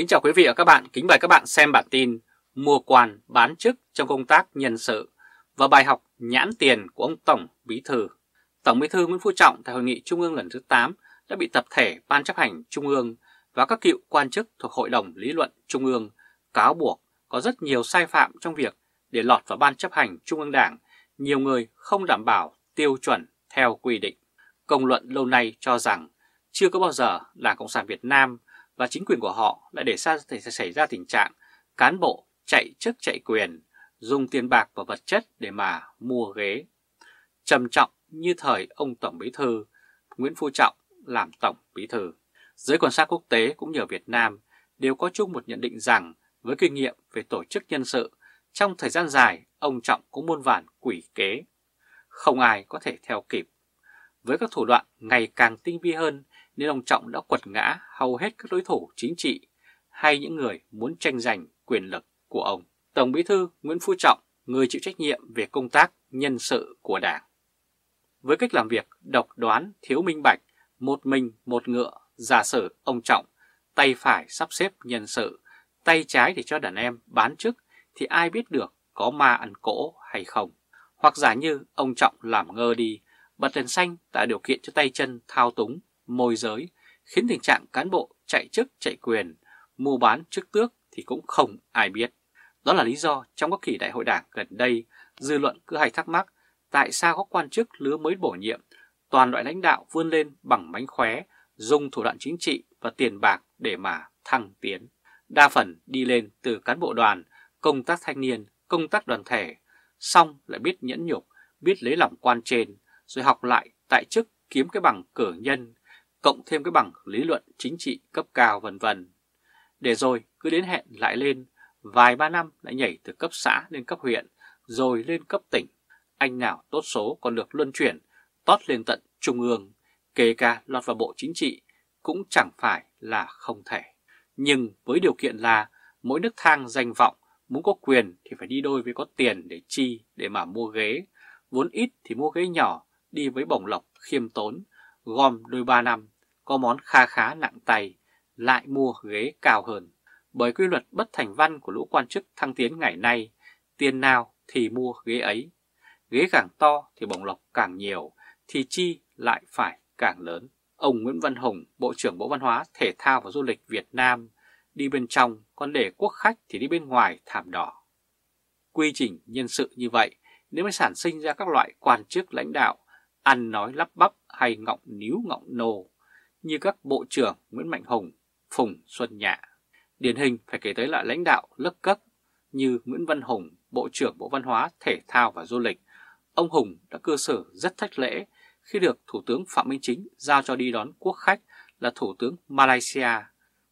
Kính chào quý vị và các bạn, kính mời các bạn xem bản tin Mua quan bán chức trong công tác nhân sự và bài học nhãn tiền của ông Tổng Bí Thư. Tổng Bí Thư Nguyễn Phú Trọng tại Hội nghị Trung ương lần thứ 8 đã bị tập thể Ban chấp hành Trung ương và các cựu quan chức thuộc Hội đồng Lý luận Trung ương cáo buộc có rất nhiều sai phạm trong việc để lọt vào Ban chấp hành Trung ương Đảng, nhiều người không đảm bảo tiêu chuẩn theo quy định. Công luận lâu nay cho rằng chưa có bao giờ Đảng Cộng sản Việt Nam và chính quyền của họ lại để ra xảy ra tình trạng cán bộ chạy chức chạy quyền, dùng tiền bạc và vật chất để mà mua ghế. Trầm trọng như thời ông Tổng Bí Thư Nguyễn Phú Trọng làm Tổng Bí Thư. Giới quan sát quốc tế cũng như ở Việt Nam đều có chung một nhận định rằng với kinh nghiệm về tổ chức nhân sự, trong thời gian dài ông Trọng cũng muôn vàn quỷ kế. Không ai có thể theo kịp. Với các thủ đoạn ngày càng tinh vi hơn nên ông Trọng đã quật ngã hầu hết các đối thủ chính trị hay những người muốn tranh giành quyền lực của ông. Tổng Bí thư Nguyễn Phú Trọng, người chịu trách nhiệm về công tác nhân sự của Đảng. Với cách làm việc độc đoán, thiếu minh bạch, một mình một ngựa, giả sử ông Trọng, tay phải sắp xếp nhân sự, tay trái để cho đàn em bán chức thì ai biết được có ma ăn cỗ hay không. Hoặc giả như ông Trọng làm ngơ đi, bật đèn xanh tạo điều kiện cho tay chân thao túng, môi giới, khiến tình trạng cán bộ chạy chức chạy quyền, mua bán chức tước thì cũng không ai biết. Đó là lý do trong các kỳ đại hội đảng gần đây, dư luận cứ hay thắc mắc tại sao các quan chức lứa mới bổ nhiệm, toàn loại lãnh đạo vươn lên bằng mánh khóe, dùng thủ đoạn chính trị và tiền bạc để mà thăng tiến. Đa phần đi lên từ cán bộ đoàn, công tác thanh niên, công tác đoàn thể, xong lại biết nhẫn nhục, biết lấy lòng quan trên, rồi học lại tại chức kiếm cái bằng cử nhân, cộng thêm cái bằng lý luận chính trị cấp cao vân vân. Để rồi cứ đến hẹn lại lên, vài ba năm lại nhảy từ cấp xã lên cấp huyện, rồi lên cấp tỉnh. Anh nào tốt số còn được luân chuyển, tót lên tận trung ương, kể cả lọt vào bộ chính trị, cũng chẳng phải là không thể. Nhưng với điều kiện là mỗi nước thang danh vọng muốn có quyền thì phải đi đôi với có tiền để chi để mà mua ghế. Vốn ít thì mua ghế nhỏ, đi với bổng lộc khiêm tốn, gom đôi ba năm, có món kha khá nặng tay, lại mua ghế cao hơn. Bởi quy luật bất thành văn của lũ quan chức thăng tiến ngày nay, tiền nào thì mua ghế ấy. Ghế càng to thì bổng lộc càng nhiều, thì chi lại phải càng lớn. Ông Nguyễn Văn Hùng, Bộ trưởng Bộ Văn hóa, Thể thao và Du lịch Việt Nam, đi bên trong, còn để quốc khách thì đi bên ngoài thảm đỏ. Quy trình nhân sự như vậy, nếu mới sản sinh ra các loại quan chức lãnh đạo, ăn nói lắp bắp hay ngọng níu ngọng nồ, như các Bộ trưởng Nguyễn Mạnh Hùng, Phùng Xuân Nhạ. Điển hình phải kể tới là lãnh đạo lớp cấp như Nguyễn Văn Hùng, Bộ trưởng Bộ Văn hóa, Thể thao và Du lịch. Ông Hùng đã cư xử rất thách lễ khi được Thủ tướng Phạm Minh Chính giao cho đi đón quốc khách là Thủ tướng Malaysia.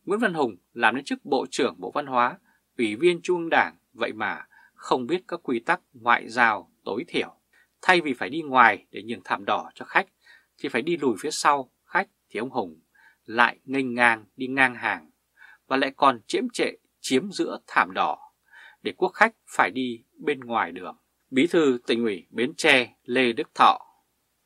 Nguyễn Văn Hùng làm đến chức Bộ trưởng Bộ Văn hóa, Ủy viên Trung ương Đảng, vậy mà không biết các quy tắc ngoại giao tối thiểu. Thay vì phải đi ngoài để nhường thảm đỏ cho khách, thì phải đi lùi phía sau khách thì ông Hùng lại nghênh ngang đi ngang hàng và lại còn chiếm trệ chiếm giữa thảm đỏ để quốc khách phải đi bên ngoài đường. Bí thư tỉnh ủy Bến Tre Lê Đức Thọ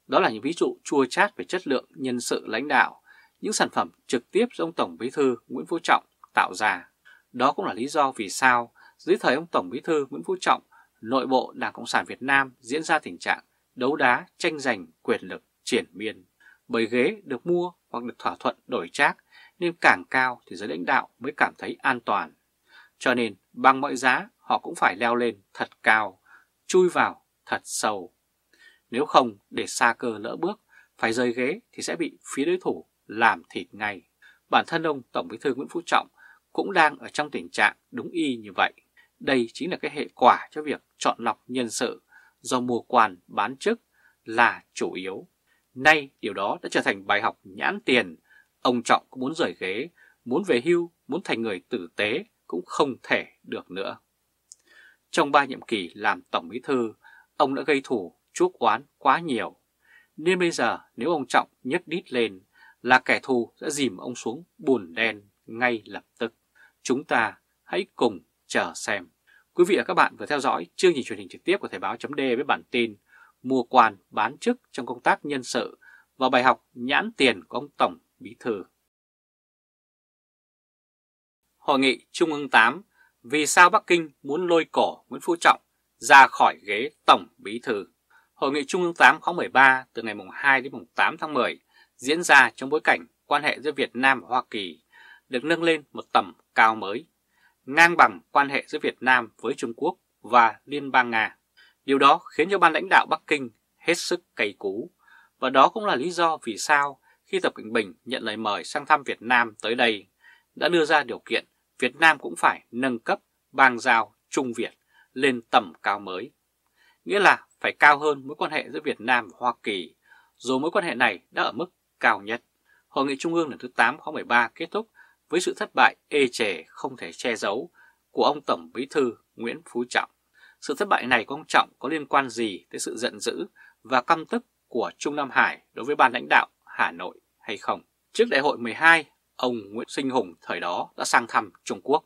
Đó là những ví dụ chua chát về chất lượng nhân sự lãnh đạo, những sản phẩm trực tiếp do ông Tổng Bí thư Nguyễn Phú Trọng tạo ra. Đó cũng là lý do vì sao dưới thời ông Tổng Bí thư Nguyễn Phú Trọng, nội bộ Đảng Cộng sản Việt Nam diễn ra tình trạng đấu đá tranh giành quyền lực triển miên. Bởi ghế được mua hoặc được thỏa thuận đổi trác nên càng cao thì giới lãnh đạo mới cảm thấy an toàn. Cho nên bằng mọi giá họ cũng phải leo lên thật cao, chui vào thật sâu. Nếu không để xa cơ lỡ bước, phải rời ghế thì sẽ bị phía đối thủ làm thịt ngay. Bản thân ông Tổng Bí thư Nguyễn Phú Trọng cũng đang ở trong tình trạng đúng y như vậy. Đây chính là cái hệ quả cho việc chọn lọc nhân sự do mua quan bán chức là chủ yếu. Nay điều đó đã trở thành bài học nhãn tiền Ông Trọng cũng muốn rời ghế, muốn về hưu, muốn thành người tử tế cũng không thể được nữa. Trong ba nhiệm kỳ làm Tổng Bí Thư, ông đã gây thủ chuốc oán quá nhiều. Nên bây giờ nếu ông Trọng nhấc đít lên là kẻ thù sẽ dìm ông xuống bùn đen ngay lập tức. Chúng ta hãy cùng chờ xem. Quý vị và các bạn vừa theo dõi chương trình truyền hình trực tiếp của Thời báo.d với bản tin Mua quan bán chức trong công tác nhân sự và bài học nhãn tiền của ông Tổng Bí Thư. Hội nghị Trung ương 8 Vì sao Bắc Kinh muốn lôi cổ Nguyễn Phú Trọng ra khỏi ghế Tổng Bí Thư Hội nghị Trung ương 8 khóa 13 từ ngày 2 đến 8 tháng 10 diễn ra trong bối cảnh quan hệ giữa Việt Nam và Hoa Kỳ được nâng lên một tầm cao mới, ngang bằng quan hệ giữa Việt Nam với Trung Quốc và Liên bang Nga. Điều đó khiến cho ban lãnh đạo Bắc Kinh hết sức cay cú, và đó cũng là lý do vì sao khi Tập Cận Bình nhận lời mời sang thăm Việt Nam tới đây, đã đưa ra điều kiện Việt Nam cũng phải nâng cấp bang giao Trung Việt lên tầm cao mới. Nghĩa là phải cao hơn mối quan hệ giữa Việt Nam và Hoa Kỳ, dù mối quan hệ này đã ở mức cao nhất. Hội nghị Trung ương lần thứ 8 khóa 13 kết thúc với sự thất bại ê chề không thể che giấu của ông Tổng Bí thư Nguyễn Phú Trọng. Sự thất bại này của ông Trọng có liên quan gì tới sự giận dữ và căm tức của Trung Nam Hải đối với ban lãnh đạo Hà Nội hay không? Trước đại hội 12, ông Nguyễn Sinh Hùng thời đó đã sang thăm Trung Quốc.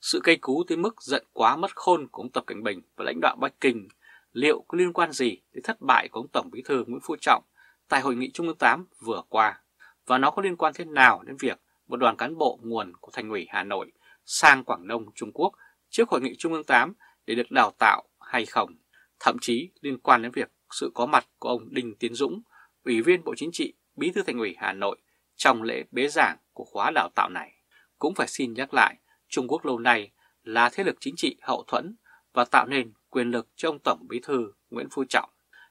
Sự cây cú tới mức giận quá mất khôn của ông Tập Cảnh Bình và lãnh đạo Bắc Kinh liệu có liên quan gì đến thất bại của ông Tổng Bí thư Nguyễn Phú Trọng tại Hội nghị Trung ương 8 vừa qua? Và nó có liên quan thế nào đến việc một đoàn cán bộ nguồn của Thành ủy Hà Nội sang Quảng Đông Trung Quốc trước Hội nghị Trung ương 8 để được đào tạo hay không? Thậm chí liên quan đến việc sự có mặt của ông Đinh Tiến Dũng, Ủy viên Bộ Chính trị, Bí thư Thành ủy Hà Nội trong lễ bế giảng của khóa đào tạo này. Cũng phải xin nhắc lại, Trung Quốc lâu nay là thế lực chính trị hậu thuẫn và tạo nên quyền lực cho ông Tổng Bí thư Nguyễn Phú Trọng.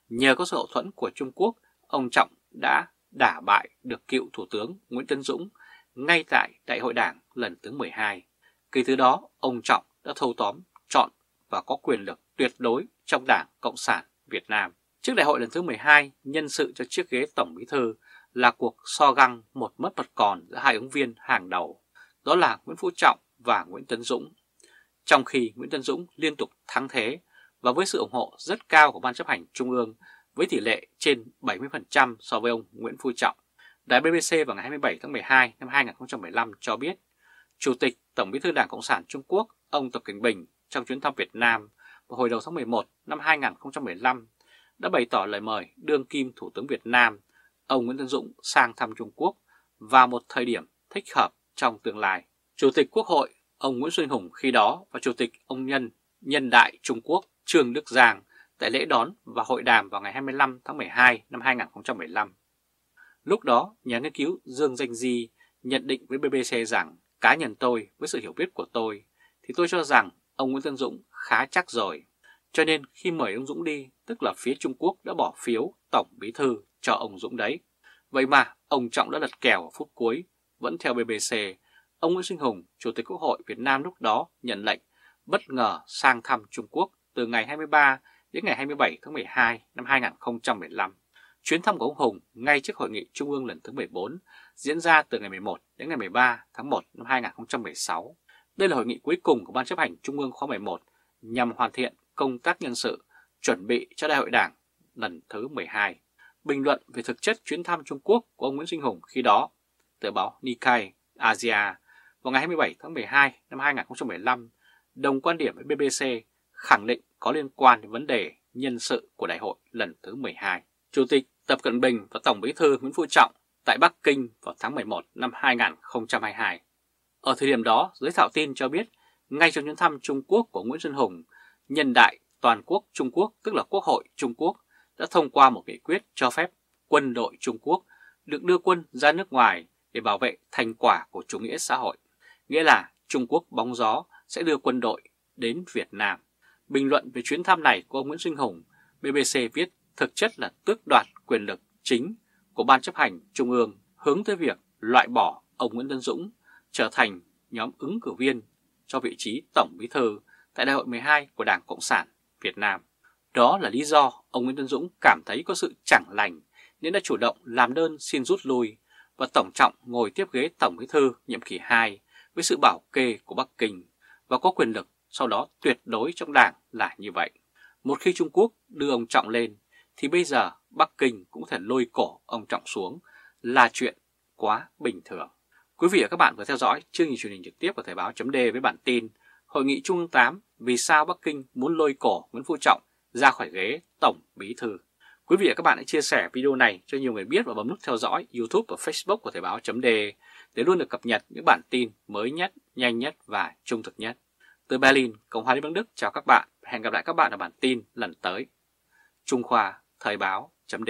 Nhờ có sự hậu thuẫn của Trung Quốc, ông Trọng đã đả bại được cựu Thủ tướng Nguyễn Tấn Dũng ngay tại Đại hội Đảng lần thứ 12. Kể từ đó, ông Trọng đã thâu tóm, chọn và có quyền lực tuyệt đối trong Đảng Cộng sản Việt Nam. Trước đại hội lần thứ 12, nhân sự cho chiếc ghế Tổng Bí Thư là cuộc so găng một mất một còn giữa hai ứng viên hàng đầu, đó là Nguyễn Phú Trọng và Nguyễn Tấn Dũng. Trong khi Nguyễn Tấn Dũng liên tục thắng thế và với sự ủng hộ rất cao của Ban chấp hành Trung ương với tỷ lệ trên 70% so với ông Nguyễn Phú Trọng. Đài BBC vào ngày 27 tháng 12 năm 2015 cho biết, Chủ tịch Tổng bí thư Đảng Cộng sản Trung Quốc ông Tập Cảnh Bình trong chuyến thăm Việt Nam vào hồi đầu tháng 11 năm 2015 đã bày tỏ lời mời đương kim Thủ tướng Việt Nam ông Nguyễn Tân Dũng sang thăm Trung Quốc vào một thời điểm thích hợp trong tương lai. Chủ tịch Quốc hội ông Nguyễn Xuân Hùng khi đó và Chủ tịch ông Nhân Nhân đại Trung Quốc Trương Đức Giang tại lễ đón và hội đàm vào ngày 25 tháng 12 năm 2015. Lúc đó, nhà nghiên cứu Dương Danh Di nhận định với BBC rằng cá nhân tôi với sự hiểu biết của tôi thì tôi cho rằng ông Nguyễn Tân Dũng khá chắc rồi. Cho nên khi mời ông Dũng đi, tức là phía Trung Quốc đã bỏ phiếu Tổng Bí Thư cho ông Dũng đấy. Vậy mà ông Trọng đã lật kèo ở phút cuối. Vẫn theo BBC, ông Nguyễn Sinh Hùng, Chủ tịch Quốc hội Việt Nam lúc đó nhận lệnh bất ngờ sang thăm Trung Quốc từ ngày 23 đến ngày 27 tháng 12 năm 2015. Chuyến thăm của ông Hùng ngay trước hội nghị Trung ương lần thứ 14 diễn ra từ ngày 11 đến ngày 13 tháng 1 năm 2016. Đây là hội nghị cuối cùng của Ban chấp hành Trung ương khóa 11 nhằm hoàn thiện công tác nhân sự, chuẩn bị cho đại hội đảng lần thứ 12. Bình luận về thực chất chuyến thăm Trung Quốc của ông Nguyễn Sinh Hùng khi đó, tờ báo Nikkei Asia vào ngày 27 tháng 12 năm 2015 đồng quan điểm với BBC khẳng định có liên quan đến vấn đề nhân sự của đại hội lần thứ 12. Chủ tịch Tập Cận Bình và Tổng Bí thư Nguyễn Phú Trọng tại Bắc Kinh vào tháng 11 năm 2022. Ở thời điểm đó, giới thạo tin cho biết, ngay trong chuyến thăm Trung Quốc của Nguyễn Xuân Hùng, nhân đại toàn quốc Trung Quốc, tức là Quốc hội Trung Quốc, đã thông qua một nghị quyết cho phép quân đội Trung Quốc được đưa quân ra nước ngoài để bảo vệ thành quả của chủ nghĩa xã hội. Nghĩa là Trung Quốc bóng gió sẽ đưa quân đội đến Việt Nam. Bình luận về chuyến thăm này của ông Nguyễn Sinh Hùng, BBC viết thực chất là tước đoạt quyền lực chính của Ban chấp hành Trung ương hướng tới việc loại bỏ ông Nguyễn Tân Dũng trở thành nhóm ứng cử viên cho vị trí Tổng Bí Thư tại Đại hội 12 của Đảng Cộng sản Việt Nam. Đó là lý do ông Nguyễn Tân Dũng cảm thấy có sự chẳng lành nên đã chủ động làm đơn xin rút lui và Tổng Trọng ngồi tiếp ghế Tổng Bí Thư nhiệm kỳ 2 với sự bảo kê của Bắc Kinh và có quyền lực sau đó tuyệt đối trong đảng là như vậy. Một khi Trung Quốc đưa ông Trọng lên, thì bây giờ Bắc Kinh cũng thể lôi cổ ông Trọng xuống là chuyện quá bình thường. Quý vị và các bạn vừa theo dõi chương trình truyền hình trực tiếp của Thời báo chấm với bản tin Hội nghị Trung ương 8 vì sao Bắc Kinh muốn lôi cổ Nguyễn Phú Trọng ra khỏi ghế Tổng Bí Thư. Quý vị và các bạn hãy chia sẻ video này cho nhiều người biết và bấm nút theo dõi YouTube và Facebook của Thời báo chấm để luôn được cập nhật những bản tin mới nhất, nhanh nhất và trung thực nhất. Từ Berlin, Cộng hòa Liên bang Đức chào các bạn. Hẹn gặp lại các bạn ở bản tin lần tới. Trung Khoa Thời báo chấm